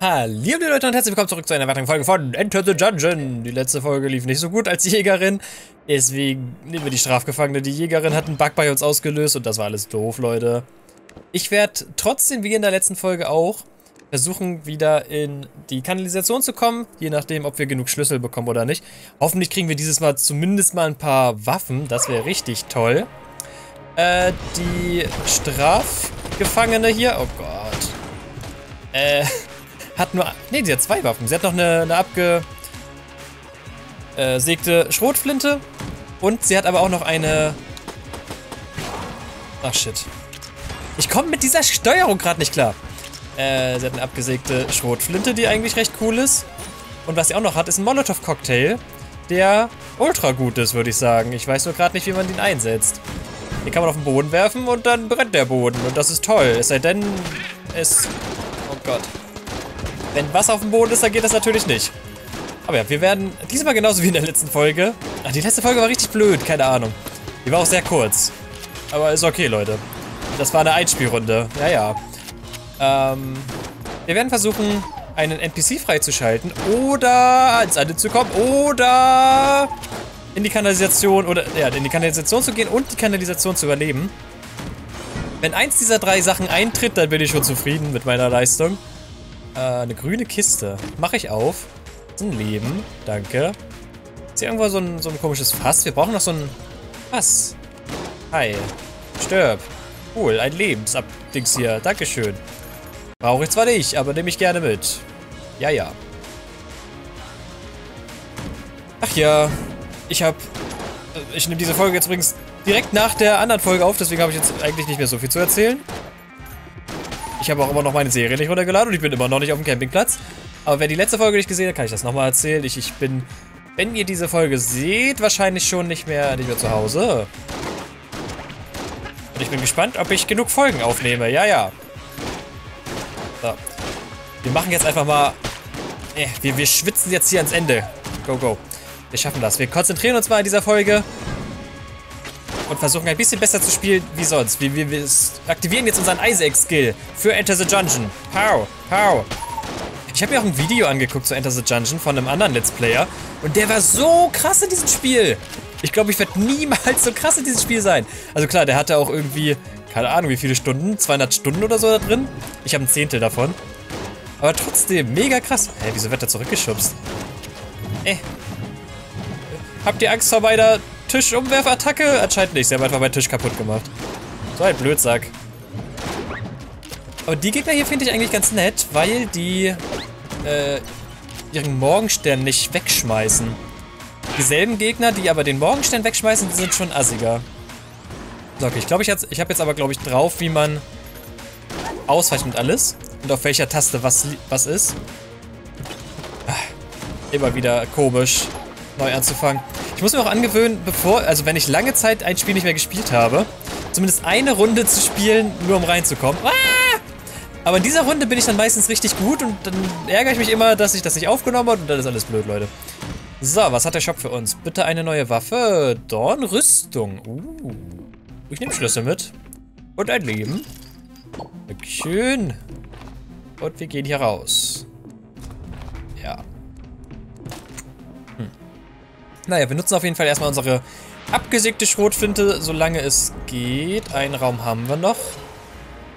Hallo Leute und herzlich willkommen zurück zu einer weiteren Folge von Enter the Dungeon. Die letzte Folge lief nicht so gut als Jägerin, deswegen nehmen wir die Strafgefangene. Die Jägerin hat einen Bug bei uns ausgelöst und das war alles doof, Leute. Ich werde trotzdem, wie in der letzten Folge auch, versuchen wieder in die Kanalisation zu kommen, je nachdem, ob wir genug Schlüssel bekommen oder nicht. Hoffentlich kriegen wir dieses Mal zumindest mal ein paar Waffen, das wäre richtig toll. Äh, die Strafgefangene hier, oh Gott. Äh hat nur... Ne, sie hat zwei Waffen. Sie hat noch eine, eine abgesägte Schrotflinte. Und sie hat aber auch noch eine... Ach, shit. Ich komme mit dieser Steuerung gerade nicht klar. Äh, sie hat eine abgesägte Schrotflinte, die eigentlich recht cool ist. Und was sie auch noch hat, ist ein Molotow-Cocktail, der ultra gut ist, würde ich sagen. Ich weiß nur gerade nicht, wie man den einsetzt. Den kann man auf den Boden werfen und dann brennt der Boden. Und das ist toll. Es sei denn, es... Oh Gott. Wenn Wasser auf dem Boden ist, dann geht das natürlich nicht. Aber ja, wir werden diesmal genauso wie in der letzten Folge. Ach, die letzte Folge war richtig blöd, keine Ahnung. Die war auch sehr kurz. Aber ist okay, Leute. Das war eine Einspielrunde. Ja, ja. Ähm, wir werden versuchen, einen NPC freizuschalten oder ans Ende zu kommen oder in die Kanalisation oder ja, in die Kanalisation zu gehen und die Kanalisation zu überleben. Wenn eins dieser drei Sachen eintritt, dann bin ich schon zufrieden mit meiner Leistung. Äh, eine grüne Kiste. Mache ich auf. Ein Leben. Danke. Ist hier irgendwo so ein, so ein komisches Fass? Wir brauchen noch so ein Fass. Hi. Stirb. Cool, ein Lebensabdings hier. Dankeschön. Brauche ich zwar nicht, aber nehme ich gerne mit. Ja, ja. Ach ja. Ich habe... Ich nehme diese Folge jetzt übrigens direkt nach der anderen Folge auf, deswegen habe ich jetzt eigentlich nicht mehr so viel zu erzählen. Ich habe auch immer noch meine Serie nicht runtergeladen und ich bin immer noch nicht auf dem Campingplatz. Aber wer die letzte Folge nicht gesehen hat, kann ich das nochmal erzählen. Ich, ich bin, wenn ihr diese Folge seht, wahrscheinlich schon nicht mehr, nicht mehr zu Hause. Und ich bin gespannt, ob ich genug Folgen aufnehme. Ja, ja. So. Wir machen jetzt einfach mal... Äh, wir, wir schwitzen jetzt hier ans Ende. Go, go. Wir schaffen das. Wir konzentrieren uns mal in dieser Folge und versuchen ein bisschen besser zu spielen wie sonst. Wir, wir, wir aktivieren jetzt unseren Isaac-Skill für Enter the Dungeon. Pow, pow. Ich habe mir auch ein Video angeguckt zu Enter the Dungeon von einem anderen Let's Player und der war so krass in diesem Spiel. Ich glaube, ich werde niemals so krass in diesem Spiel sein. Also klar, der hatte auch irgendwie, keine Ahnung, wie viele Stunden, 200 Stunden oder so da drin. Ich habe ein Zehntel davon. Aber trotzdem, mega krass. Hä, wieso wird er zurückgeschubst? Äh. Habt ihr Angst vor meiner Tischumwerfattacke? Anscheinend nicht. Sie haben einfach meinen Tisch kaputt gemacht. So ein Blödsack. Aber die Gegner hier finde ich eigentlich ganz nett, weil die äh, ihren Morgenstern nicht wegschmeißen. Dieselben Gegner, die aber den Morgenstern wegschmeißen, sind schon assiger. So, okay, ich glaube, ich, ich habe jetzt aber, glaube ich, drauf, wie man ausweicht und alles. Und auf welcher Taste was, was ist. Ah, immer wieder komisch, neu anzufangen. Ich muss mir auch angewöhnen, bevor, also wenn ich lange Zeit ein Spiel nicht mehr gespielt habe, zumindest eine Runde zu spielen, nur um reinzukommen. Ah! Aber in dieser Runde bin ich dann meistens richtig gut und dann ärgere ich mich immer, dass ich das nicht aufgenommen habe und dann ist alles blöd, Leute. So, was hat der Shop für uns? Bitte eine neue Waffe. Dornrüstung. Uh. Ich nehme Schlüssel mit. Und ein Leben. Schön. Und wir gehen hier raus. Ja. Naja, wir nutzen auf jeden Fall erstmal unsere abgesägte Schrotflinte, solange es geht. Einen Raum haben wir noch.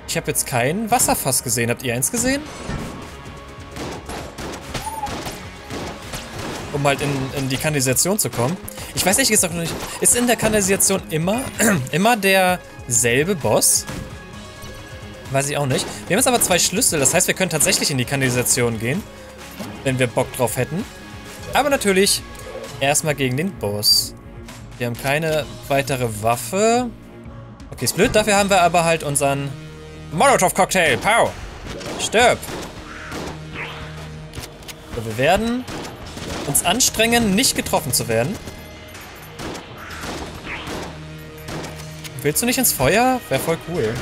Ich habe jetzt kein Wasserfass gesehen. Habt ihr eins gesehen? Um halt in, in die Kanalisation zu kommen. Ich weiß ehrlich gesagt noch nicht. Ist in der Kanalisation immer, immer derselbe Boss? Weiß ich auch nicht. Wir haben jetzt aber zwei Schlüssel. Das heißt, wir können tatsächlich in die Kanalisation gehen. Wenn wir Bock drauf hätten. Aber natürlich erstmal gegen den Boss. Wir haben keine weitere Waffe. Okay, ist blöd. Dafür haben wir aber halt unseren Molotov-Cocktail. Pow! Stirb! So, wir werden uns anstrengen, nicht getroffen zu werden. Willst du nicht ins Feuer? Wäre voll cool.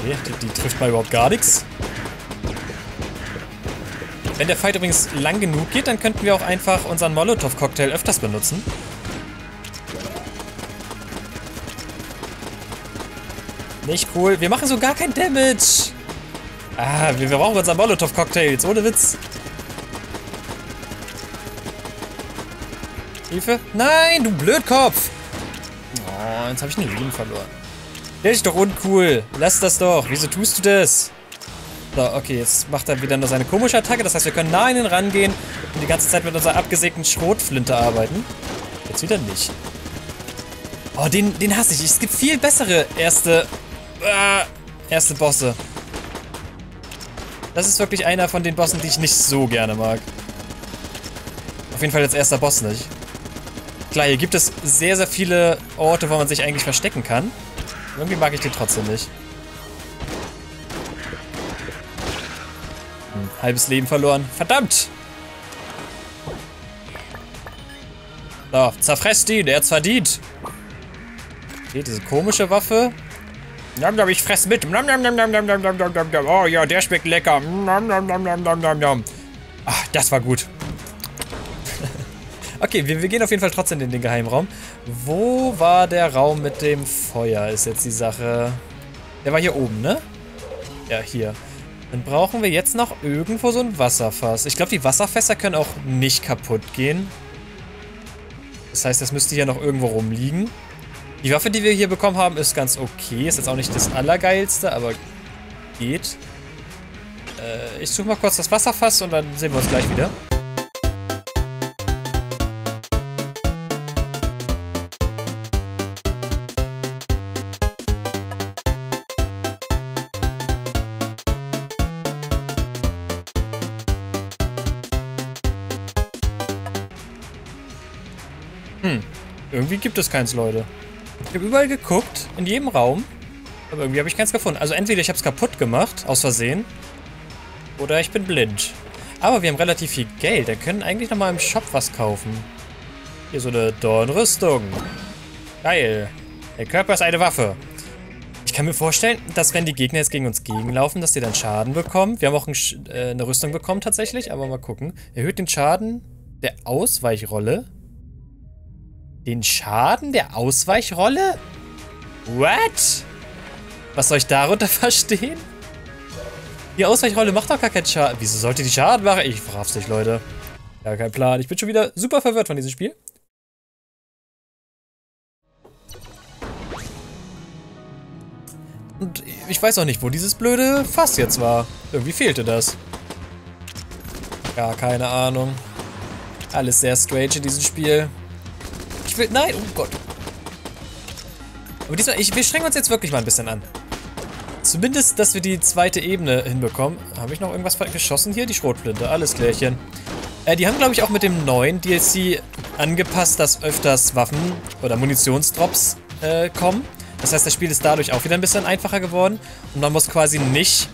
Okay, die, die trifft mal überhaupt gar nichts. Wenn der Fight übrigens lang genug geht, dann könnten wir auch einfach unseren Molotow-Cocktail öfters benutzen. Nicht cool. Wir machen so gar kein Damage. Ah, wir, wir brauchen unseren Molotow-Cocktails, ohne Witz. Hilfe? Nein, du Blödkopf! Oh, jetzt habe ich eine Leben verloren. Der ist doch uncool. Lass das doch. Wieso tust du das? So, okay, jetzt macht er wieder nur seine komische Attacke. Das heißt, wir können nah an ihn rangehen und die ganze Zeit mit unserer abgesägten Schrotflinte arbeiten. Jetzt wieder nicht. Oh, den, den hasse ich. Es gibt viel bessere erste, äh, erste Bosse. Das ist wirklich einer von den Bossen, die ich nicht so gerne mag. Auf jeden Fall als erster Boss nicht. Klar, hier gibt es sehr, sehr viele Orte, wo man sich eigentlich verstecken kann. Irgendwie mag ich den trotzdem nicht. Halbes Leben verloren. Verdammt! So, zerfresst ihn, er hat's verdient. Okay, diese komische Waffe. Nom, nom, ich fress mit. Nom, nom, nom, nom, nom, nom, nom, nom, nom. Oh ja, der schmeckt lecker. Nom, nom, nom, nom, nom, nom, nom. Ach, das war gut. okay, wir, wir gehen auf jeden Fall trotzdem in den Geheimraum. Wo war der Raum mit dem Feuer, ist jetzt die Sache. Der war hier oben, ne? Ja, hier. Dann brauchen wir jetzt noch irgendwo so ein Wasserfass. Ich glaube, die Wasserfässer können auch nicht kaputt gehen. Das heißt, das müsste hier noch irgendwo rumliegen. Die Waffe, die wir hier bekommen haben, ist ganz okay. Ist jetzt auch nicht das Allergeilste, aber geht. Äh, ich suche mal kurz das Wasserfass und dann sehen wir uns gleich wieder. Irgendwie gibt es keins, Leute. Ich habe überall geguckt, in jedem Raum. Aber irgendwie habe ich keins gefunden. Also entweder ich habe es kaputt gemacht, aus Versehen. Oder ich bin blind. Aber wir haben relativ viel Geld. Wir können eigentlich nochmal im Shop was kaufen. Hier so eine Dornrüstung. Geil. Der Körper ist eine Waffe. Ich kann mir vorstellen, dass wenn die Gegner jetzt gegen uns gegenlaufen, dass die dann Schaden bekommen. Wir haben auch ein, äh, eine Rüstung bekommen tatsächlich, aber mal gucken. Erhöht den Schaden der Ausweichrolle den Schaden der Ausweichrolle? What? Was soll ich darunter verstehen? Die Ausweichrolle macht doch gar keinen Schaden. Wieso sollte die Schaden machen? Ich frag's dich, Leute. Ja, kein Plan. Ich bin schon wieder super verwirrt von diesem Spiel. Und ich weiß auch nicht, wo dieses blöde Fass jetzt war. Irgendwie fehlte das. Ja, keine Ahnung. Alles sehr strange in diesem Spiel will... Nein, oh Gott. Aber diesmal, ich, wir strengen uns jetzt wirklich mal ein bisschen an. Zumindest, dass wir die zweite Ebene hinbekommen. Habe ich noch irgendwas geschossen hier? Die Schrotflinte, alles klärchen. Äh, die haben, glaube ich, auch mit dem neuen DLC angepasst, dass öfters Waffen oder Munitionsdrops äh, kommen. Das heißt, das Spiel ist dadurch auch wieder ein bisschen einfacher geworden. Und man muss quasi nicht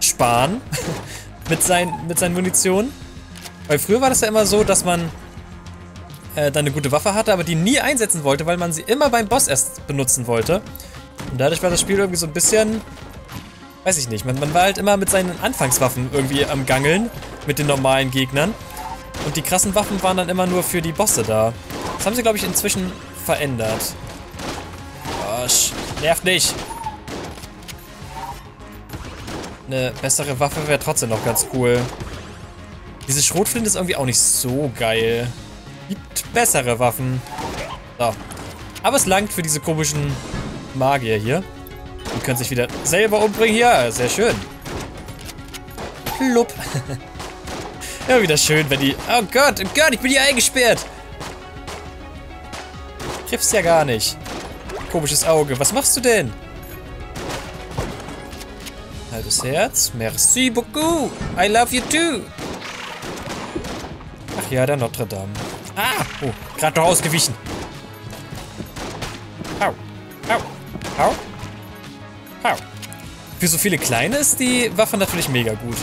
sparen mit, sein, mit seinen Munitionen. Weil früher war das ja immer so, dass man äh, dann eine gute Waffe hatte, aber die nie einsetzen wollte, weil man sie immer beim Boss erst benutzen wollte. Und dadurch war das Spiel irgendwie so ein bisschen... Weiß ich nicht, man, man war halt immer mit seinen Anfangswaffen irgendwie am Gangeln mit den normalen Gegnern. Und die krassen Waffen waren dann immer nur für die Bosse da. Das haben sie, glaube ich, inzwischen verändert. Gosh, nervt nicht. Eine bessere Waffe wäre trotzdem noch ganz cool. Diese Schrotflinte ist irgendwie auch nicht so geil. Gibt bessere Waffen. So. Aber es langt für diese komischen Magier hier. Die können sich wieder selber umbringen hier. Sehr schön. Plupp. ja, wieder schön, wenn die... Oh Gott, oh Gott, ich bin hier eingesperrt. Triffst ja gar nicht. Komisches Auge. Was machst du denn? Halbes Herz. Merci beaucoup. I love you too. Ach ja, der Notre Dame. Ah! Oh, gerade noch ausgewichen. Au. Au. Au. Au. Für so viele Kleine ist die Waffe natürlich mega gut.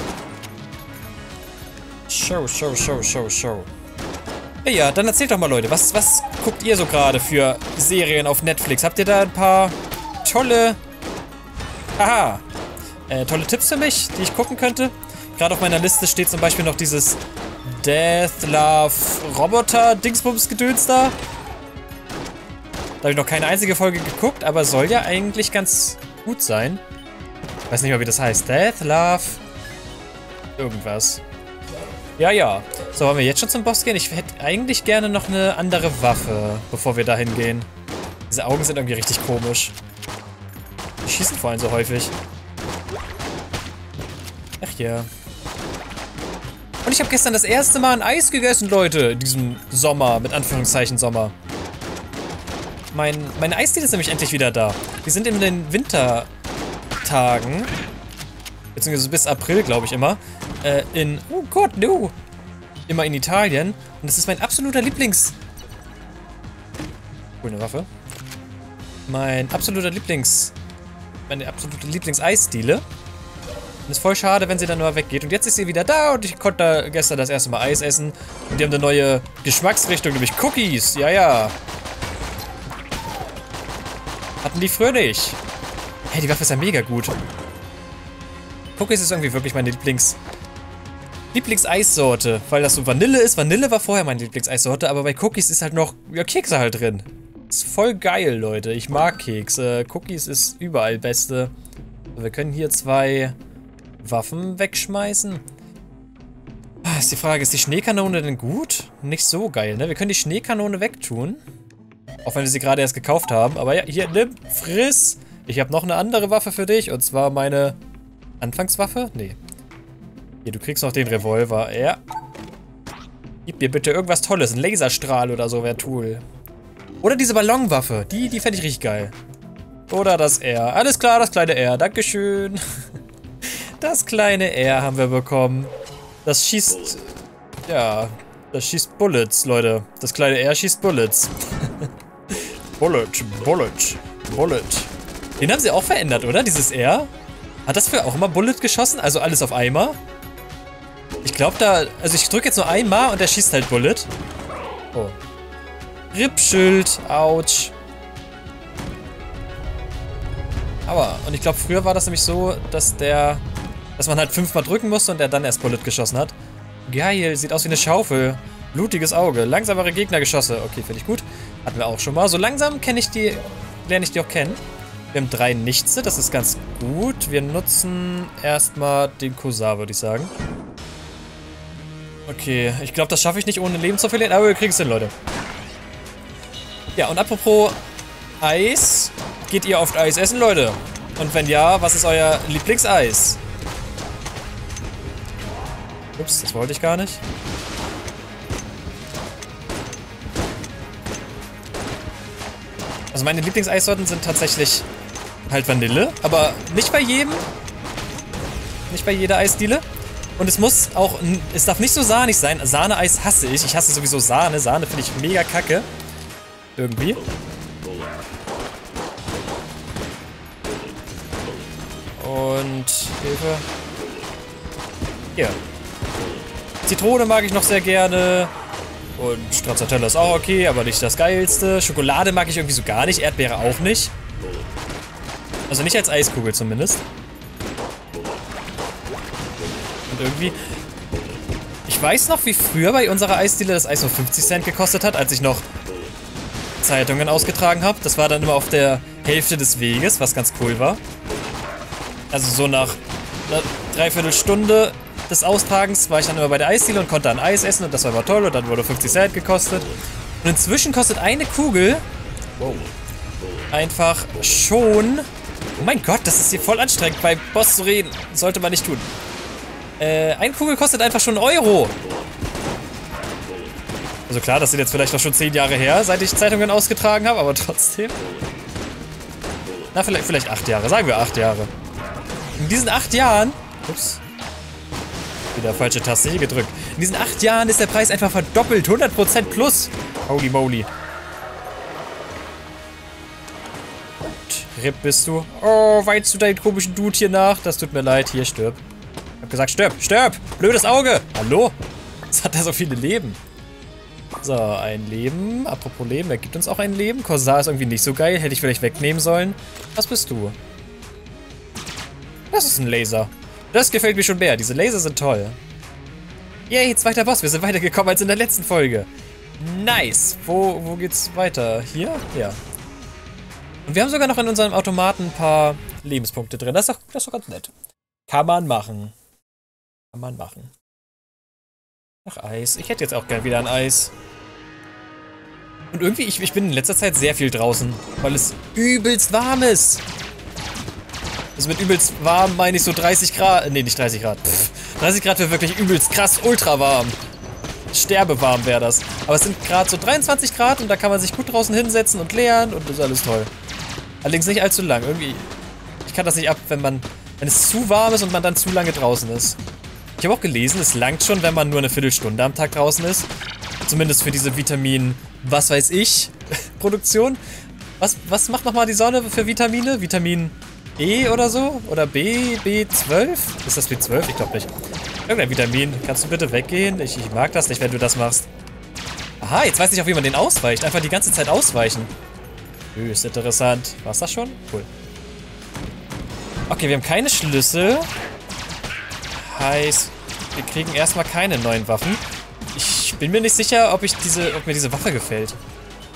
Show, show, show, show, show. Ja, dann erzählt doch mal, Leute, was, was guckt ihr so gerade für Serien auf Netflix? Habt ihr da ein paar tolle... Aha. Äh, tolle Tipps für mich, die ich gucken könnte? Gerade auf meiner Liste steht zum Beispiel noch dieses Death Love Roboter Dingsbums Gedöns da. Da habe ich noch keine einzige Folge geguckt, aber soll ja eigentlich ganz gut sein. Weiß nicht mal, wie das heißt. Death, Love, irgendwas. Ja, ja. So, wollen wir jetzt schon zum Boss gehen? Ich hätte eigentlich gerne noch eine andere Waffe, bevor wir dahin gehen. Diese Augen sind irgendwie richtig komisch. Die schießen vor allem so häufig. Ach ja. Und ich habe gestern das erste Mal ein Eis gegessen, Leute. In diesem Sommer, mit Anführungszeichen Sommer. Mein, meine Eisdiele ist nämlich endlich wieder da. Die sind in den Wintertagen, beziehungsweise bis April, glaube ich immer, äh, in, oh Gott, no, immer in Italien. Und das ist mein absoluter Lieblings... Cool, eine Waffe. Mein absoluter Lieblings... Meine absolute Lieblings-Eisdiele. Und ist voll schade, wenn sie dann nur weggeht. Und jetzt ist sie wieder da und ich konnte gestern das erste Mal Eis essen. Und die haben eine neue Geschmacksrichtung, nämlich Cookies. Ja, ja. Hatten die früher nicht. Hey, die Waffe ist ja mega gut. Cookies ist irgendwie wirklich meine Lieblings... Lieblingseissorte, weil das so Vanille ist. Vanille war vorher meine Lieblingseissorte, aber bei Cookies ist halt noch ja, Kekse halt drin. Ist voll geil, Leute. Ich mag Kekse. Cookies ist überall beste. Wir können hier zwei Waffen wegschmeißen. Ah, ist die Frage, ist die Schneekanone denn gut? Nicht so geil, ne? Wir können die Schneekanone wegtun. Auch wenn wir sie gerade erst gekauft haben. Aber ja, hier, nimm, friss. Ich habe noch eine andere Waffe für dich. Und zwar meine Anfangswaffe? Nee. Hier, du kriegst noch den Revolver. Ja. Gib mir bitte irgendwas Tolles. Ein Laserstrahl oder so wäre cool. Oder diese Ballonwaffe. Die, die fände ich richtig geil. Oder das R. Alles klar, das kleine R. Dankeschön. Das kleine R haben wir bekommen. Das schießt... Ja, das schießt Bullets, Leute. Das kleine R schießt Bullets. Bullet, Bullet, Bullet. Den haben sie auch verändert, oder? Dieses R? Hat das für auch immer Bullet geschossen? Also alles auf einmal? Ich glaube da... Also ich drücke jetzt nur einmal und der schießt halt Bullet. Oh. Rippschild. Autsch. Aber, und ich glaube früher war das nämlich so, dass der dass man halt fünfmal drücken musste und er dann erst Bullet geschossen hat. Geil, sieht aus wie eine Schaufel. Blutiges Auge. Langsamere Gegnergeschosse. Okay, finde ich gut. Hatten wir auch schon mal. So langsam kenne ich die, lerne ich die auch kennen. Wir haben drei Nichtse, das ist ganz gut. Wir nutzen erstmal den Kosar, würde ich sagen. Okay, ich glaube, das schaffe ich nicht ohne Leben zu verlieren, aber wir kriegen es hin, Leute. Ja, und apropos Eis. Geht ihr oft Eis essen, Leute? Und wenn ja, was ist euer Lieblingseis? Ups, das wollte ich gar nicht. Also meine Lieblingseissorten sind tatsächlich halt Vanille, aber nicht bei jedem. Nicht bei jeder Eisdiele. Und es muss auch, es darf nicht so sahnig sein. Sahneeis hasse ich. Ich hasse sowieso Sahne. Sahne finde ich mega kacke. Irgendwie. Und Hilfe. Hier. Zitrone mag ich noch sehr gerne. Und Stracciatella ist auch okay, aber nicht das geilste. Schokolade mag ich irgendwie so gar nicht. Erdbeere auch nicht. Also nicht als Eiskugel zumindest. Und irgendwie... Ich weiß noch, wie früher bei unserer Eisdiele das Eis nur 50 Cent gekostet hat, als ich noch Zeitungen ausgetragen habe. Das war dann immer auf der Hälfte des Weges, was ganz cool war. Also so nach einer Dreiviertelstunde des Austragens war ich dann immer bei der Eisdiele und konnte dann Eis essen und das war immer toll und dann wurde 50 Cent gekostet. Und inzwischen kostet eine Kugel einfach schon... Oh mein Gott, das ist hier voll anstrengend, bei Boss zu reden. Sollte man nicht tun. Äh, eine Kugel kostet einfach schon einen Euro. Also klar, das sind jetzt vielleicht noch schon 10 Jahre her, seit ich Zeitungen ausgetragen habe, aber trotzdem. Na, vielleicht, vielleicht 8 Jahre. Sagen wir 8 Jahre. In diesen 8 Jahren... Ups. Wieder falsche Taste hier gedrückt. In diesen acht Jahren ist der Preis einfach verdoppelt. 100% plus. Holy moly. Rip bist du. Oh, weinst du deinen komischen Dude hier nach? Das tut mir leid. Hier, stirb. Ich hab gesagt, stirb, stirb. Blödes Auge. Hallo? Jetzt hat er so viele Leben. So, ein Leben. Apropos Leben, er gibt uns auch ein Leben. Corsar ist irgendwie nicht so geil. Hätte ich vielleicht wegnehmen sollen. Was bist du? Das ist ein Laser. Das gefällt mir schon mehr. Diese Laser sind toll. Yay, zweiter Boss. Wir sind weitergekommen als in der letzten Folge. Nice. Wo, wo geht's weiter? Hier? Ja. Und wir haben sogar noch in unserem Automaten ein paar Lebenspunkte drin. Das ist, doch, das ist doch ganz nett. Kann man machen. Kann man machen. Ach, Eis. Ich hätte jetzt auch gern wieder ein Eis. Und irgendwie, ich, ich bin in letzter Zeit sehr viel draußen, weil es übelst warm ist. Also mit übelst warm meine ich so 30 Grad. Nee, nicht 30 Grad. Pff, 30 Grad wäre wirklich übelst krass ultra warm. Sterbewarm wäre das. Aber es sind gerade so 23 Grad und da kann man sich gut draußen hinsetzen und lernen und ist alles toll. Allerdings nicht allzu lang. Irgendwie, ich kann das nicht ab, wenn man, wenn es zu warm ist und man dann zu lange draußen ist. Ich habe auch gelesen, es langt schon, wenn man nur eine Viertelstunde am Tag draußen ist. Zumindest für diese Vitamin, was weiß ich, Produktion. Was, was macht nochmal die Sonne für Vitamine? Vitamin E oder so? Oder B, B12? Ist das B12? Ich glaube nicht. Irgendein Vitamin. Kannst du bitte weggehen? Ich, ich mag das nicht, wenn du das machst. Aha, jetzt weiß ich auch, wie man den ausweicht. Einfach die ganze Zeit ausweichen. Höchst interessant. War's das schon? Cool. Okay, wir haben keine Schlüssel. Heißt, wir kriegen erstmal keine neuen Waffen. Ich bin mir nicht sicher, ob ich diese, ob mir diese Waffe gefällt,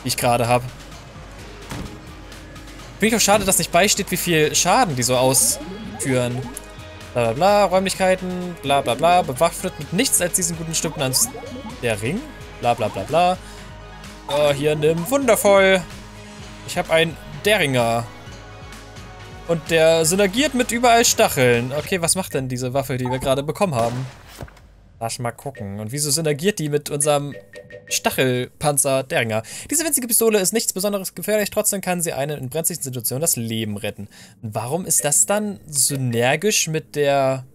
die ich gerade habe. Finde ich auch schade, dass nicht beisteht, wie viel Schaden die so ausführen. Bla bla bla, Räumlichkeiten, bla bla bla, bewaffnet mit nichts als diesen guten Stücken ans der Ring. Bla bla bla bla. Oh, hier nimm wundervoll. Ich habe einen Deringer. Und der synergiert mit überall Stacheln. Okay, was macht denn diese Waffe, die wir gerade bekommen haben? Lass mal gucken. Und wieso synergiert die mit unserem Stachelpanzer Deringer? Diese winzige Pistole ist nichts besonderes gefährlich, trotzdem kann sie einen in brenzlichen Situationen das Leben retten. Und warum ist das dann synergisch mit der...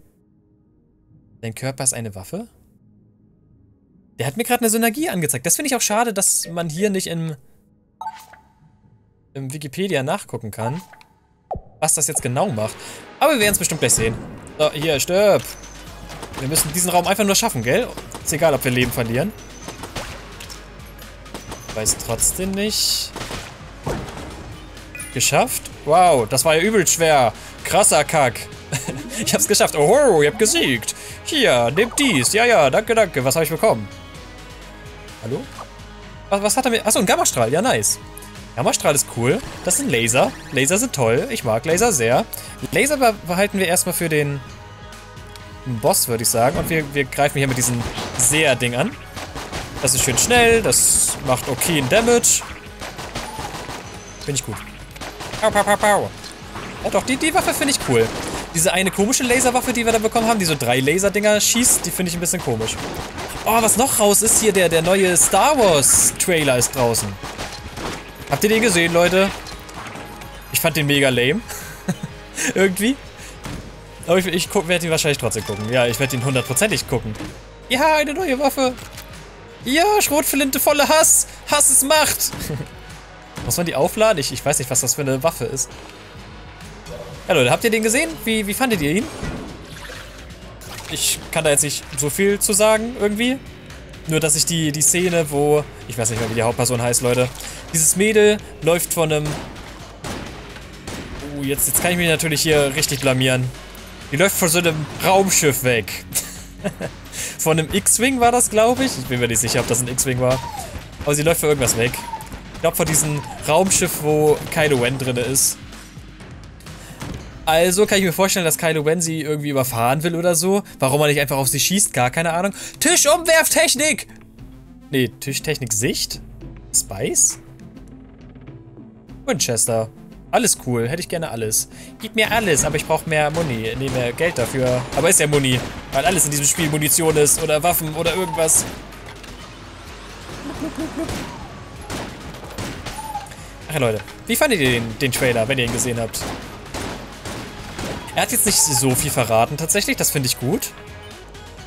Dein Körper ist eine Waffe? Der hat mir gerade eine Synergie angezeigt. Das finde ich auch schade, dass man hier nicht im, im Wikipedia nachgucken kann, was das jetzt genau macht. Aber wir werden es bestimmt gleich sehen. So, hier, stirb. Wir müssen diesen Raum einfach nur schaffen, gell? Ist egal, ob wir Leben verlieren. Weiß trotzdem nicht. Geschafft? Wow, das war ja übel schwer. Krasser Kack. ich hab's geschafft. Oh, ihr habt gesiegt. Hier, nehmt dies. Ja, ja, danke, danke. Was habe ich bekommen? Hallo? Was, was hat er mir... Achso, ein Gammastrahl. Ja, nice. Gammastrahl ist cool. Das sind Laser. Laser sind toll. Ich mag Laser sehr. Laser behalten wir erstmal für den Boss, würde ich sagen. Und wir, wir greifen hier mit diesem Seher-Ding an. Das ist schön schnell. Das macht okayen Damage. Finde ich gut. Pau, pau, pau, pau. Ja doch, die, die Waffe finde ich cool. Diese eine komische Laserwaffe, die wir da bekommen haben, die so drei Laserdinger schießt, die finde ich ein bisschen komisch. Oh, was noch raus ist hier, der, der neue Star Wars Trailer ist draußen. Habt ihr den gesehen, Leute? Ich fand den mega lame. Irgendwie. Aber ich, ich werde ihn wahrscheinlich trotzdem gucken. Ja, ich werde ihn hundertprozentig gucken. Ja, eine neue Waffe. Ja, Schrotflinte voller Hass. Hass ist Macht. Muss man die aufladen? Ich, ich weiß nicht, was das für eine Waffe ist. Ja, Leute, habt ihr den gesehen? Wie, wie fandet ihr ihn? Ich kann da jetzt nicht so viel zu sagen, irgendwie. Nur, dass ich die, die Szene, wo... Ich weiß nicht mehr, wie die Hauptperson heißt, Leute. Dieses Mädel läuft von einem... Oh, jetzt, jetzt kann ich mich natürlich hier richtig blamieren. Die läuft von so einem Raumschiff weg. von einem X-Wing war das, glaube ich. Ich bin mir nicht sicher, ob das ein X-Wing war. Aber sie läuft für irgendwas weg. Ich glaube, von diesem Raumschiff, wo Kylo Ren drin ist. Also kann ich mir vorstellen, dass Kylo Ren sie irgendwie überfahren will oder so. Warum er nicht einfach auf sie schießt, gar keine Ahnung. Tischumwerftechnik! Nee, Tischtechnik-Sicht? Spice? Winchester. Alles cool, hätte ich gerne alles. Gib mir alles, aber ich brauche mehr Muni. Nee, mehr Geld dafür. Aber ist ja Muni. Weil alles in diesem Spiel Munition ist oder Waffen oder irgendwas. Ach Leute, wie fandet ihr den, den Trailer, wenn ihr ihn gesehen habt? Er hat jetzt nicht so viel verraten tatsächlich, das finde ich gut.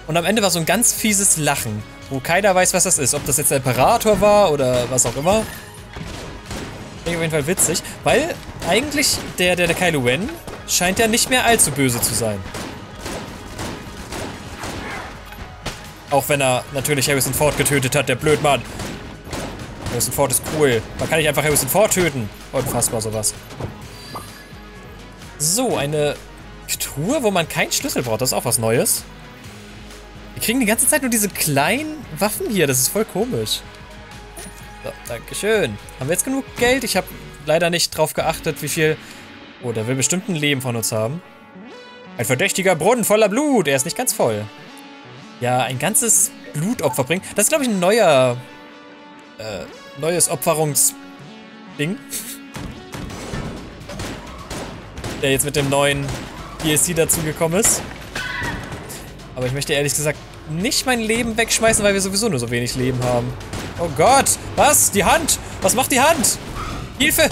Und am Ende war so ein ganz fieses Lachen, wo keiner weiß, was das ist. Ob das jetzt der Imperator war oder was auch immer. Finde ich auf jeden Fall witzig, weil eigentlich der, der, der Kylo Ren scheint ja nicht mehr allzu böse zu sein. Auch wenn er natürlich Harrison Ford getötet hat, der Blödmann. Harrison Ford ist cool. Man kann nicht einfach Harrison Ford töten. Unfassbar sowas. So, eine Truhe, wo man keinen Schlüssel braucht. Das ist auch was Neues. Wir kriegen die ganze Zeit nur diese kleinen Waffen hier. Das ist voll komisch. So, Dankeschön. Haben wir jetzt genug Geld? Ich habe leider nicht drauf geachtet, wie viel Oh, der will bestimmt ein Leben von uns haben. Ein verdächtiger Brunnen voller Blut. Er ist nicht ganz voll. Ja, ein ganzes Blutopfer bringen. Das ist, glaube ich, ein neuer... Äh, neues Opferungsding. Der jetzt mit dem neuen DLC dazugekommen ist. Aber ich möchte ehrlich gesagt nicht mein Leben wegschmeißen, weil wir sowieso nur so wenig Leben haben. Oh Gott! Was? Die Hand! Was macht die Hand? Hilfe!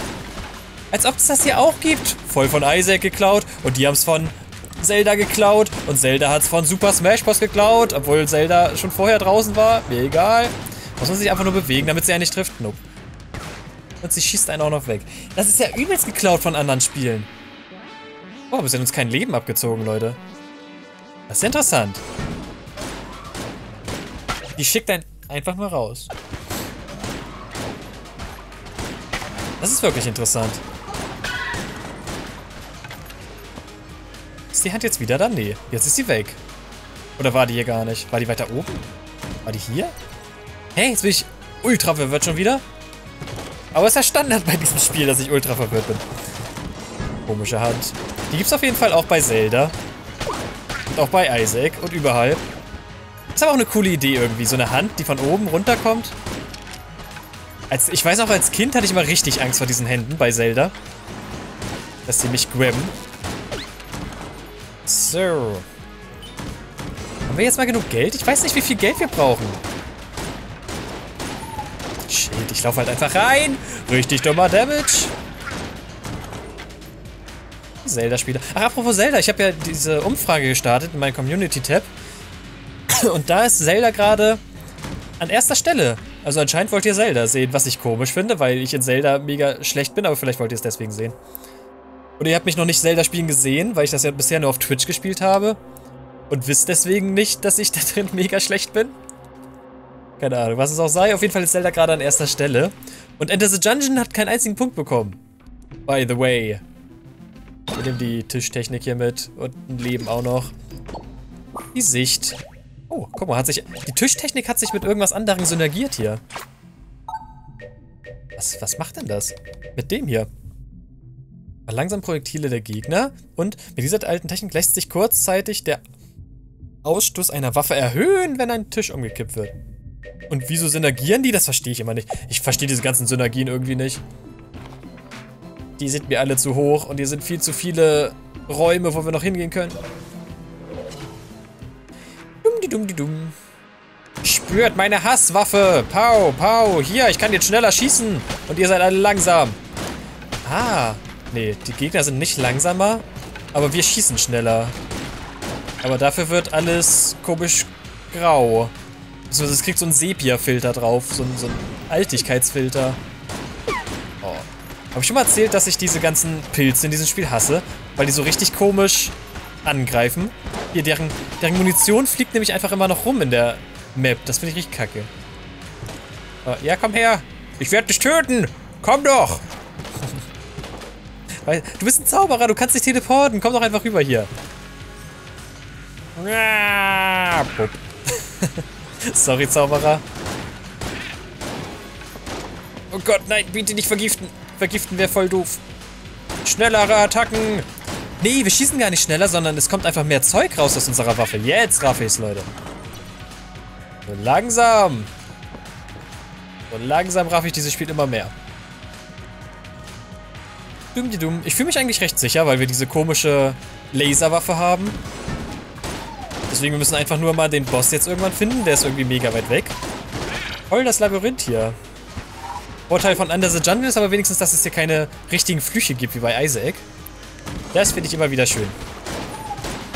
Als ob es das hier auch gibt. Voll von Isaac geklaut. Und die haben es von Zelda geklaut. Und Zelda hat es von Super Smash Bros. geklaut. Obwohl Zelda schon vorher draußen war. Mir egal. Muss man sich einfach nur bewegen, damit sie ja nicht trifft. Nope. Und sie schießt einen auch noch weg. Das ist ja übelst geklaut von anderen Spielen. Oh, sie haben uns kein Leben abgezogen, Leute. Das ist interessant. Die schickt einen einfach mal raus. Das ist wirklich interessant. Ist die Hand jetzt wieder da? Nee. Jetzt ist sie weg. Oder war die hier gar nicht? War die weiter oben? War die hier? Hey, jetzt bin ich ultra verwirrt schon wieder. Aber es ist ja Standard bei diesem Spiel, dass ich ultra verwirrt bin. Komische Hand. Die gibt es auf jeden Fall auch bei Zelda. Und auch bei Isaac und überall. Ist aber auch eine coole Idee irgendwie. So eine Hand, die von oben runterkommt. Als, ich weiß auch, als Kind hatte ich immer richtig Angst vor diesen Händen bei Zelda. Dass sie mich grabben. So. Haben wir jetzt mal genug Geld? Ich weiß nicht, wie viel Geld wir brauchen. Shit, ich laufe halt einfach rein. Richtig dummer Damage. Zelda-Spieler. Ach, apropos Zelda, ich habe ja diese Umfrage gestartet in meinem Community-Tab. Und da ist Zelda gerade an erster Stelle. Also anscheinend wollt ihr Zelda sehen, was ich komisch finde, weil ich in Zelda mega schlecht bin, aber vielleicht wollt ihr es deswegen sehen. Oder ihr habt mich noch nicht Zelda spielen gesehen, weil ich das ja bisher nur auf Twitch gespielt habe. Und wisst deswegen nicht, dass ich da drin mega schlecht bin. Keine Ahnung, was es auch sei. Auf jeden Fall ist Zelda gerade an erster Stelle. Und Enter the Dungeon hat keinen einzigen Punkt bekommen. By the way. Wir nehmen die Tischtechnik hier mit und ein Leben auch noch. Die Sicht. Oh, guck mal, hat sich. Die Tischtechnik hat sich mit irgendwas anderem synergiert hier. Was, was macht denn das? Mit dem hier. Langsam Projektile der Gegner. Und mit dieser alten Technik lässt sich kurzzeitig der Ausstoß einer Waffe erhöhen, wenn ein Tisch umgekippt wird. Und wieso synergieren die? Das verstehe ich immer nicht. Ich verstehe diese ganzen Synergien irgendwie nicht. Die sind mir alle zu hoch und hier sind viel zu viele Räume, wo wir noch hingehen können. Die dumm. Spürt meine Hasswaffe. Pau, pau. Hier, ich kann jetzt schneller schießen. Und ihr seid alle langsam. Ah. Nee, die Gegner sind nicht langsamer. Aber wir schießen schneller. Aber dafür wird alles komisch grau. Also es kriegt so einen Sepia-Filter drauf. So ein, so ein Altigkeitsfilter. Habe ich schon mal erzählt, dass ich diese ganzen Pilze in diesem Spiel hasse? Weil die so richtig komisch angreifen. Hier, deren, deren Munition fliegt nämlich einfach immer noch rum in der Map. Das finde ich richtig kacke. ja, komm her. Ich werde dich töten. Komm doch. Du bist ein Zauberer, du kannst dich teleporten. Komm doch einfach rüber hier. Sorry, Zauberer. Oh Gott, nein, bitte nicht vergiften. Vergiften wäre voll doof. Schnellere Attacken. Nee, wir schießen gar nicht schneller, sondern es kommt einfach mehr Zeug raus aus unserer Waffe. Jetzt raff ich's, Leute. So langsam. So langsam raff ich dieses Spiel immer mehr. Dumm die dumm. Ich fühle mich eigentlich recht sicher, weil wir diese komische Laserwaffe haben. Deswegen wir müssen einfach nur mal den Boss jetzt irgendwann finden. Der ist irgendwie mega weit weg. Voll das Labyrinth hier. Vorteil von Under the Jungle ist aber wenigstens, dass es hier keine richtigen Flüche gibt, wie bei Isaac. Das finde ich immer wieder schön.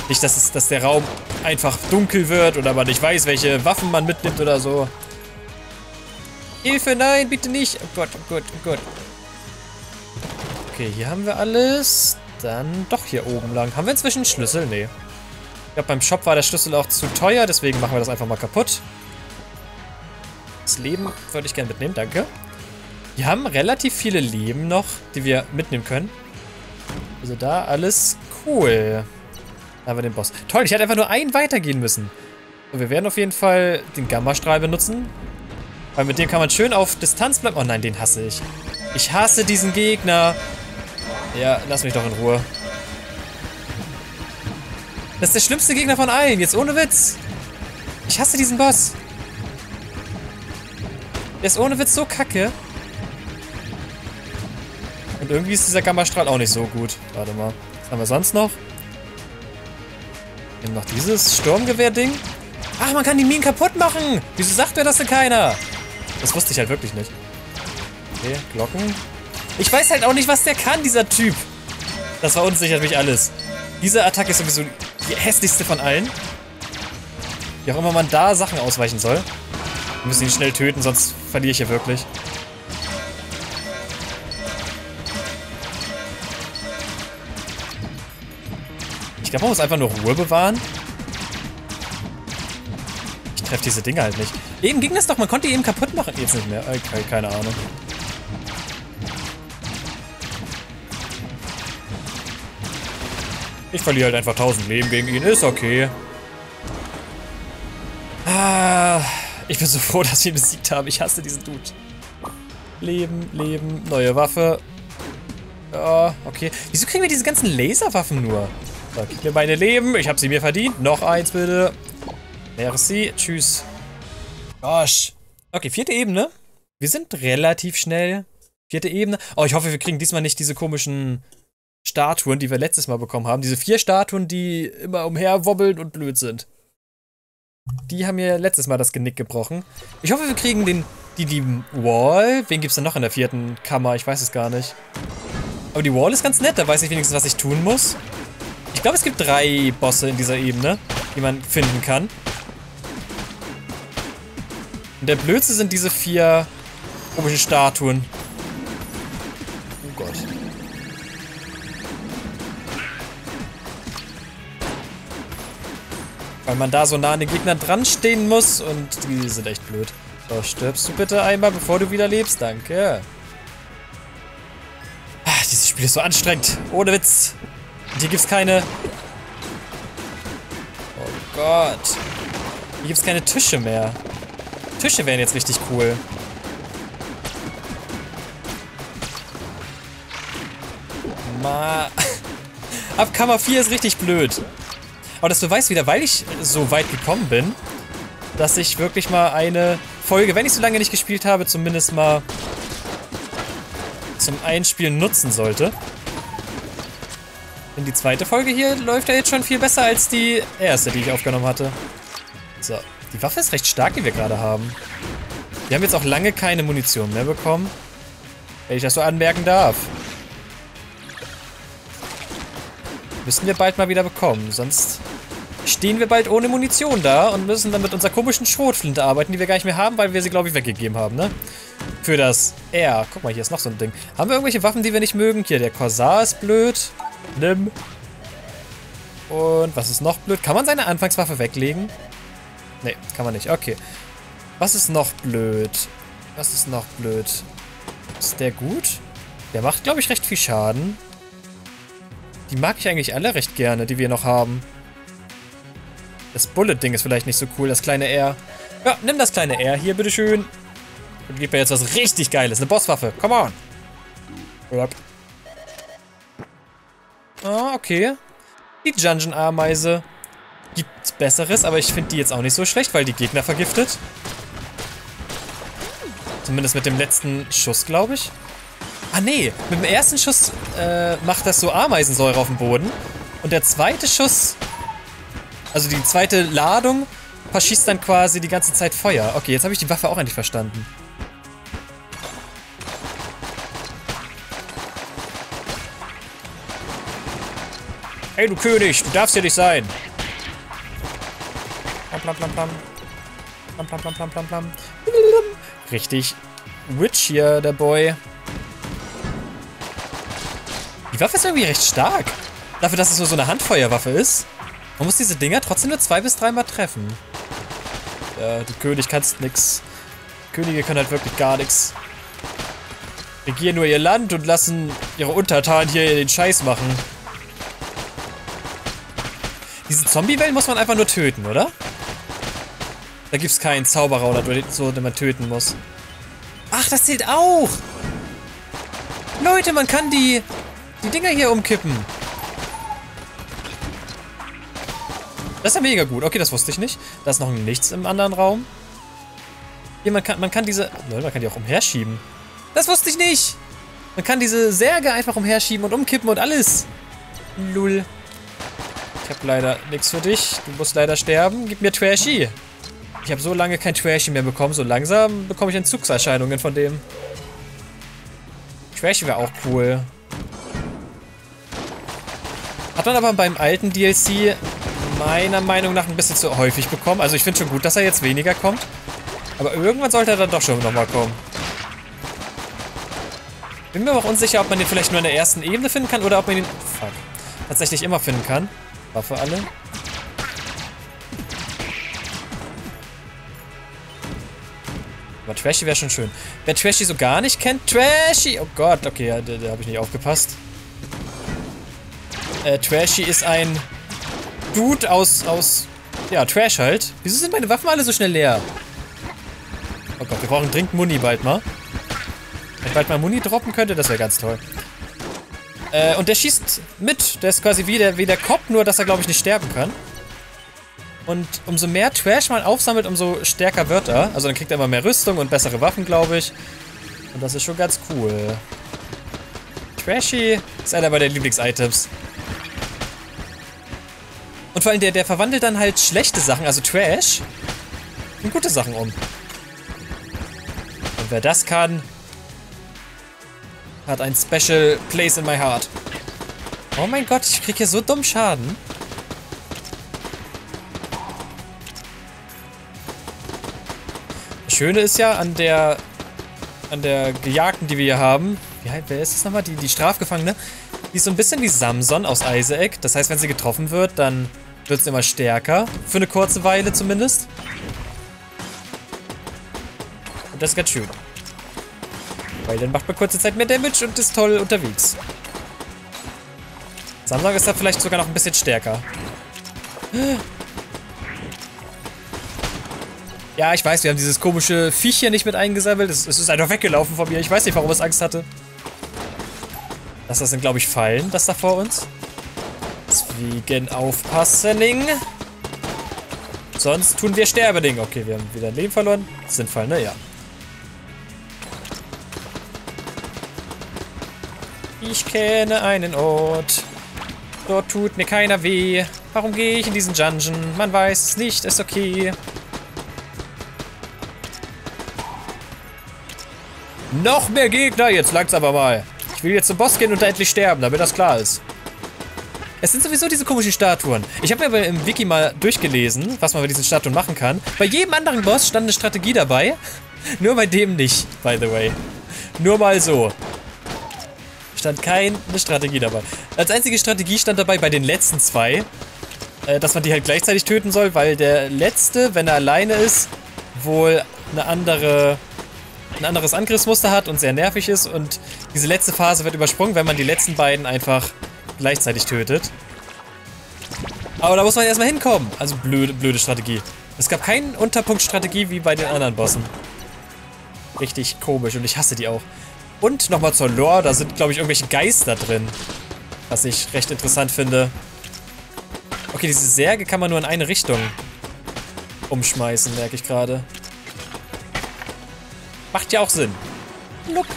Nicht, dass, es, dass der Raum einfach dunkel wird oder man nicht weiß, welche Waffen man mitnimmt oder so. Hilfe, nein, bitte nicht. Oh Gott, oh Gott, oh Gott. Okay, hier haben wir alles. Dann doch hier oben lang. Haben wir inzwischen einen Schlüssel? Nee. Ich glaube, beim Shop war der Schlüssel auch zu teuer, deswegen machen wir das einfach mal kaputt. Das Leben würde ich gerne mitnehmen, danke. Wir haben relativ viele Leben noch, die wir mitnehmen können. Also da alles cool. Da haben wir den Boss. Toll, ich hätte einfach nur einen weitergehen müssen. Und wir werden auf jeden Fall den Gammastrahl benutzen. Weil mit dem kann man schön auf Distanz bleiben. Oh nein, den hasse ich. Ich hasse diesen Gegner. Ja, lass mich doch in Ruhe. Das ist der schlimmste Gegner von allen, jetzt ohne Witz. Ich hasse diesen Boss. Der ist ohne Witz so kacke. Und irgendwie ist dieser Gammastrahl auch nicht so gut. Warte mal. Was haben wir sonst noch? Wir haben noch dieses Sturmgewehr-Ding. Ach, man kann die Minen kaputt machen. Wieso sagt mir das denn keiner? Das wusste ich halt wirklich nicht. Okay, Glocken. Ich weiß halt auch nicht, was der kann, dieser Typ. Das verunsichert mich alles. Diese Attacke ist sowieso die hässlichste von allen. Wie auch immer man da Sachen ausweichen soll. Wir müssen ihn schnell töten, sonst verliere ich hier wirklich. Ich glaube, man muss einfach nur Ruhe bewahren. Ich treffe diese Dinge halt nicht. Eben ging das doch, man konnte die eben kaputt machen. Jetzt nicht mehr. Okay, keine Ahnung. Ich verliere halt einfach 1000 Leben gegen ihn. Ist okay. Ah, ich bin so froh, dass ich ihn besiegt habe. Ich hasse diesen Dude. Leben, Leben, neue Waffe. Ja, okay. Wieso kriegen wir diese ganzen Laserwaffen nur? So, gib mir meine Leben. Ich habe sie mir verdient. Noch eins, bitte. Merci. Tschüss. Gosh. Okay, vierte Ebene. Wir sind relativ schnell. Vierte Ebene. Oh, ich hoffe, wir kriegen diesmal nicht diese komischen Statuen, die wir letztes Mal bekommen haben. Diese vier Statuen, die immer umherwobbeln und blöd sind. Die haben mir letztes Mal das Genick gebrochen. Ich hoffe, wir kriegen den, die, die Wall. Wen gibt es denn noch in der vierten Kammer? Ich weiß es gar nicht. Aber die Wall ist ganz nett. Da weiß ich wenigstens, was ich tun muss. Ich glaube, es gibt drei Bosse in dieser Ebene, die man finden kann. Und der Blödste sind diese vier komischen Statuen. Oh Gott. Weil man da so nah an den Gegnern dran stehen muss und die sind echt blöd. So, stirbst du bitte einmal, bevor du wieder lebst? Danke. Ach, dieses Spiel ist so anstrengend. Ohne Witz. Hier gibt's keine... Oh Gott. Hier gibt's keine Tische mehr. Tische wären jetzt richtig cool. Ma... Ab Kammer 4 ist richtig blöd. Aber das beweist wieder, weil ich so weit gekommen bin, dass ich wirklich mal eine Folge, wenn ich so lange nicht gespielt habe, zumindest mal zum Einspielen nutzen sollte. Denn die zweite Folge hier läuft ja jetzt schon viel besser als die erste, die ich aufgenommen hatte. So, die Waffe ist recht stark, die wir gerade haben. Wir haben jetzt auch lange keine Munition mehr bekommen. Wenn ich das so anmerken darf. Müssen wir bald mal wieder bekommen, sonst stehen wir bald ohne Munition da und müssen dann mit unserer komischen Schrotflinte arbeiten, die wir gar nicht mehr haben, weil wir sie, glaube ich, weggegeben haben, ne? Für das R. Guck mal, hier ist noch so ein Ding. Haben wir irgendwelche Waffen, die wir nicht mögen? Hier, der Korsar ist blöd. Nimm. Und was ist noch blöd? Kann man seine Anfangswaffe weglegen? Ne, kann man nicht. Okay. Was ist noch blöd? Was ist noch blöd? Ist der gut? Der macht, glaube ich, recht viel Schaden. Die mag ich eigentlich alle recht gerne, die wir noch haben. Das Bullet-Ding ist vielleicht nicht so cool, das kleine R. Ja, nimm das kleine R hier, bitteschön. Und gib mir jetzt was richtig Geiles. Eine Bosswaffe. Come on. Yep. Ah, okay. Die Dungeon-Ameise. Gibt's Besseres, aber ich finde die jetzt auch nicht so schlecht, weil die Gegner vergiftet. Zumindest mit dem letzten Schuss, glaube ich. Ah, nee. Mit dem ersten Schuss äh, macht das so Ameisensäure auf dem Boden. Und der zweite Schuss, also die zweite Ladung, verschießt dann quasi die ganze Zeit Feuer. Okay, jetzt habe ich die Waffe auch endlich verstanden. Hey, du König, du darfst hier nicht sein. Plam, plam, plam, plam. Plam, plam, plam, plam, plam. Richtig rich hier, der Boy. Die Waffe ist irgendwie recht stark. Dafür, dass es nur so eine Handfeuerwaffe ist. Man muss diese Dinger trotzdem nur zwei bis dreimal treffen. Ja, du König kannst nix. Könige können halt wirklich gar nichts. Regieren nur ihr Land und lassen ihre Untertanen hier den Scheiß machen. Diese Zombie-Wellen muss man einfach nur töten, oder? Da gibt es keinen Zauberer oder so, den man töten muss. Ach, das zählt auch! Leute, man kann die die Dinger hier umkippen. Das ist ja mega gut. Okay, das wusste ich nicht. Da ist noch nichts im anderen Raum. Hier, man kann, man kann diese... Nein, man kann die auch umherschieben. Das wusste ich nicht. Man kann diese Särge einfach umherschieben und umkippen und alles. Lull. Ich habe leider nichts für dich. Du musst leider sterben. Gib mir Trashy. Ich habe so lange kein Trashy mehr bekommen. So langsam bekomme ich Entzugserscheinungen von dem. Trashy wäre auch cool. Hat man aber beim alten DLC meiner Meinung nach ein bisschen zu häufig bekommen. Also ich finde schon gut, dass er jetzt weniger kommt. Aber irgendwann sollte er dann doch schon nochmal kommen. Bin mir aber auch unsicher, ob man den vielleicht nur in der ersten Ebene finden kann oder ob man ihn fuck, tatsächlich immer finden kann. Waffe alle. Aber Trashy wäre schon schön. Wer Trashy so gar nicht kennt, Trashy! Oh Gott, okay, ja, da, da habe ich nicht aufgepasst. Äh, Trashy ist ein Dude aus, aus, ja, Trash halt. Wieso sind meine Waffen alle so schnell leer? Oh Gott, wir brauchen dringend Muni bald mal. Wenn ich bald mal Muni droppen könnte, das wäre ganz toll. Äh, und der schießt mit. Der ist quasi wie der, wie der Cop, nur dass er, glaube ich, nicht sterben kann. Und umso mehr Trash man aufsammelt, umso stärker wird er. Also dann kriegt er immer mehr Rüstung und bessere Waffen, glaube ich. Und das ist schon ganz cool. Trashy ist einer meiner Lieblings-Items. Und vor allem, der, der verwandelt dann halt schlechte Sachen, also Trash, in gute Sachen um. Und wer das kann, hat ein Special Place in my heart. Oh mein Gott, ich krieg hier so dumm Schaden. Schöne ist ja an der an der Gejagten, die wir hier haben. Wie, wer ist das nochmal? Die, die Strafgefangene. Die ist so ein bisschen wie Samson aus Isaac. Das heißt, wenn sie getroffen wird, dann wird sie immer stärker. Für eine kurze Weile zumindest. Und das ist ganz schön. Weil dann macht man kurze Zeit mehr Damage und ist toll unterwegs. Samsung ist da vielleicht sogar noch ein bisschen stärker. Ja, ich weiß, wir haben dieses komische Viech hier nicht mit eingesammelt. Es, es ist einfach weggelaufen von mir. Ich weiß nicht, warum es Angst hatte. Das, das sind, glaube ich, Fallen, das da vor uns. Deswegen aufpassen. Sonst tun wir Sterbeding. Okay, wir haben wieder ein Leben verloren. Das sind Fallen, ne? Ich kenne einen Ort. Dort tut mir keiner weh. Warum gehe ich in diesen Dungeon? Man weiß es nicht, ist okay. Noch mehr Gegner, jetzt langt's aber mal. Ich will jetzt zum Boss gehen und da endlich sterben, damit das klar ist. Es sind sowieso diese komischen Statuen. Ich habe mir aber im Wiki mal durchgelesen, was man bei diesen Statuen machen kann. Bei jedem anderen Boss stand eine Strategie dabei. Nur bei dem nicht, by the way. Nur mal so. Stand keine Strategie dabei. Als einzige Strategie stand dabei bei den letzten zwei, äh, dass man die halt gleichzeitig töten soll, weil der letzte, wenn er alleine ist, wohl eine andere ein anderes Angriffsmuster hat und sehr nervig ist. Und diese letzte Phase wird übersprungen, wenn man die letzten beiden einfach gleichzeitig tötet. Aber da muss man erstmal hinkommen. Also blöde, blöde Strategie. Es gab keinen Unterpunkt Strategie wie bei den anderen Bossen. Richtig komisch und ich hasse die auch. Und nochmal zur Lore, da sind glaube ich irgendwelche Geister drin. Was ich recht interessant finde. Okay, diese Särge kann man nur in eine Richtung umschmeißen, merke ich gerade. Macht ja auch Sinn. Look.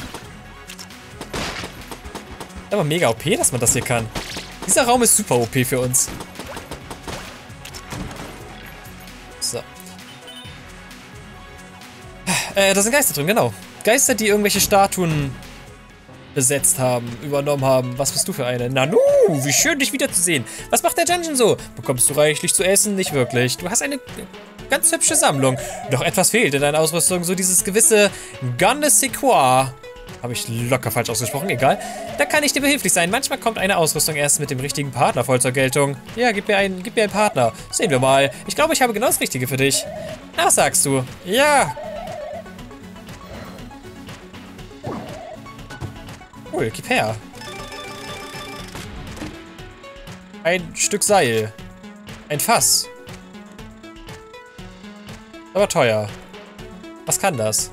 Aber mega OP, dass man das hier kann. Dieser Raum ist super OP für uns. So. Äh, da sind Geister drin, genau. Geister, die irgendwelche Statuen besetzt haben, übernommen haben. Was bist du für eine? Nanu, wie schön, dich wiederzusehen. Was macht der Dungeon so? Bekommst du reichlich zu essen? Nicht wirklich. Du hast eine ganz hübsche Sammlung. Doch etwas fehlt in deiner Ausrüstung, so dieses gewisse Gonne Sequoia. Habe ich locker falsch ausgesprochen, egal. Da kann ich dir behilflich sein. Manchmal kommt eine Ausrüstung erst mit dem richtigen Partner voll zur Geltung. Ja, gib mir, einen, gib mir einen Partner. Sehen wir mal. Ich glaube, ich habe genau das Richtige für dich. Was sagst du? Ja. Cool, gib her. Ein Stück Seil. Ein Fass. Aber teuer. Was kann das?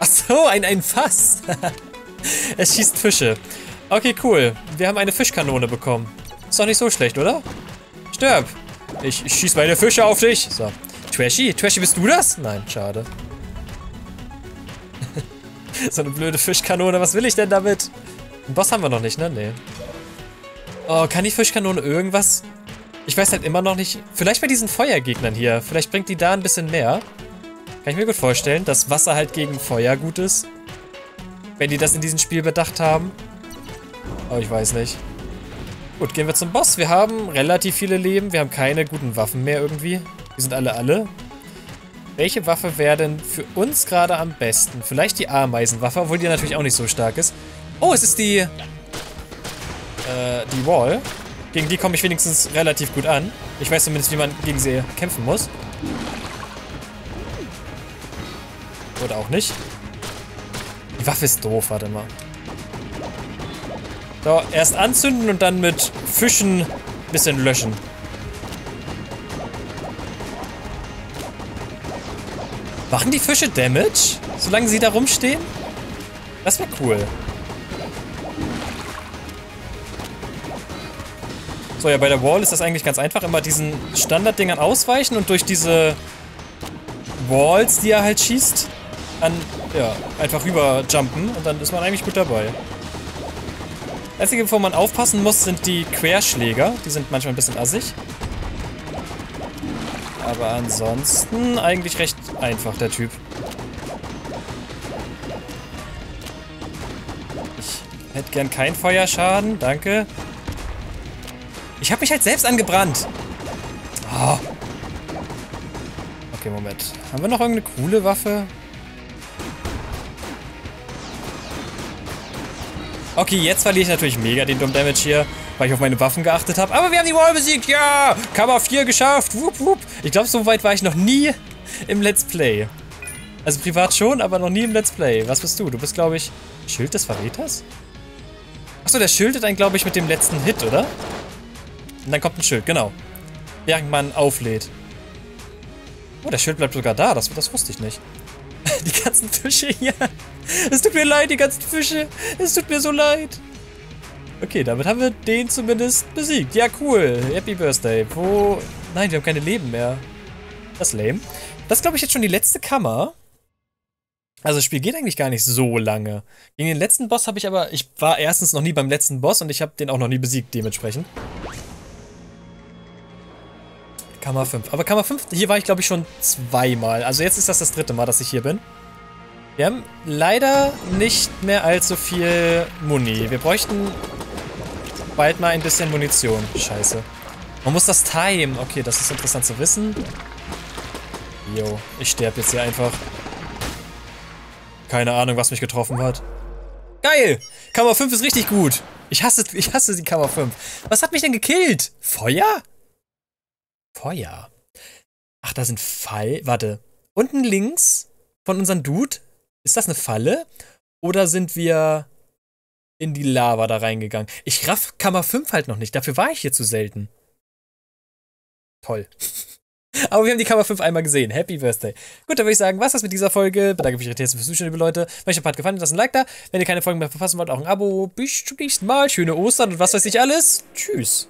Ach so, ein, ein Fass. es schießt Fische. Okay, cool. Wir haben eine Fischkanone bekommen. Ist doch nicht so schlecht, oder? Stirb. Ich, ich schieß meine Fische auf dich. So. Trashy? Trashy, bist du das? Nein, schade. so eine blöde Fischkanone. Was will ich denn damit? Einen Boss haben wir noch nicht, ne? Nee. Oh, kann die Fischkanone irgendwas? Ich weiß halt immer noch nicht. Vielleicht bei diesen Feuergegnern hier. Vielleicht bringt die da ein bisschen mehr. Kann ich mir gut vorstellen, dass Wasser halt gegen Feuer gut ist. Wenn die das in diesem Spiel bedacht haben. Aber ich weiß nicht. Gut, gehen wir zum Boss. Wir haben relativ viele Leben. Wir haben keine guten Waffen mehr irgendwie. Die sind alle alle. Welche Waffe wäre denn für uns gerade am besten? Vielleicht die Ameisenwaffe, obwohl die natürlich auch nicht so stark ist. Oh, es ist die... Äh, die Wall. Gegen die komme ich wenigstens relativ gut an. Ich weiß zumindest, wie man gegen sie kämpfen muss. Oder auch nicht. Die Waffe ist doof, warte mal. So, erst anzünden und dann mit Fischen ein bisschen löschen. Machen die Fische Damage, solange sie da rumstehen? Das wäre cool. So, ja, bei der Wall ist das eigentlich ganz einfach. Immer diesen Standarddingern ausweichen und durch diese Walls, die er halt schießt, dann, ja, einfach rüberjumpen und dann ist man eigentlich gut dabei. Das Einzige, wovor man aufpassen muss, sind die Querschläger. Die sind manchmal ein bisschen assig. Aber ansonsten eigentlich recht einfach, der Typ. Ich hätte gern keinen Feuerschaden, danke. Ich habe mich halt selbst angebrannt. Oh. Okay, Moment. Haben wir noch irgendeine coole Waffe? Okay, jetzt verliere ich natürlich mega den Dump Damage hier, weil ich auf meine Waffen geachtet habe. Aber wir haben die Wall besiegt, ja! Kammer 4 geschafft, wupp, wupp. Ich glaube, so weit war ich noch nie im Let's Play. Also privat schon, aber noch nie im Let's Play. Was bist du? Du bist, glaube ich, Schild des Verräters? Achso, der schildet einen, glaube ich, mit dem letzten Hit, oder? Und dann kommt ein Schild, genau. Während man auflädt. Oh, der Schild bleibt sogar da. Das, das wusste ich nicht. die ganzen Fische hier. Es tut mir leid, die ganzen Fische. Es tut mir so leid. Okay, damit haben wir den zumindest besiegt. Ja, cool. Happy Birthday. Wo... Nein, wir haben keine Leben mehr. Das ist lame. Das ist, glaube ich, jetzt schon die letzte Kammer. Also das Spiel geht eigentlich gar nicht so lange. Gegen den letzten Boss habe ich aber... Ich war erstens noch nie beim letzten Boss und ich habe den auch noch nie besiegt, dementsprechend. Kammer 5. Aber Kammer 5, hier war ich glaube ich schon zweimal. Also jetzt ist das das dritte Mal, dass ich hier bin. Wir haben leider nicht mehr allzu viel Muni. Wir bräuchten bald mal ein bisschen Munition. Scheiße. Man muss das timen. Okay, das ist interessant zu wissen. Jo, ich sterbe jetzt hier einfach. Keine Ahnung, was mich getroffen hat. Geil! Kammer 5 ist richtig gut. Ich hasse, ich hasse die Kammer 5. Was hat mich denn gekillt? Feuer? Feuer. Ach, da sind Fall. Warte. Unten links von unserem Dude. Ist das eine Falle? Oder sind wir in die Lava da reingegangen? Ich raff Kammer 5 halt noch nicht. Dafür war ich hier zu selten. Toll. Aber wir haben die Kammer 5 einmal gesehen. Happy Birthday. Gut, dann würde ich sagen, was das mit dieser Folge. Bedanke mich recht herzlich fürs Zuschauen, liebe Leute. Wenn euch der Part gefallen hat, lasst ein Like da. Wenn ihr keine Folgen mehr verpassen wollt, auch ein Abo. Bis zum nächsten Mal. Schöne Ostern und was weiß ich alles. Tschüss.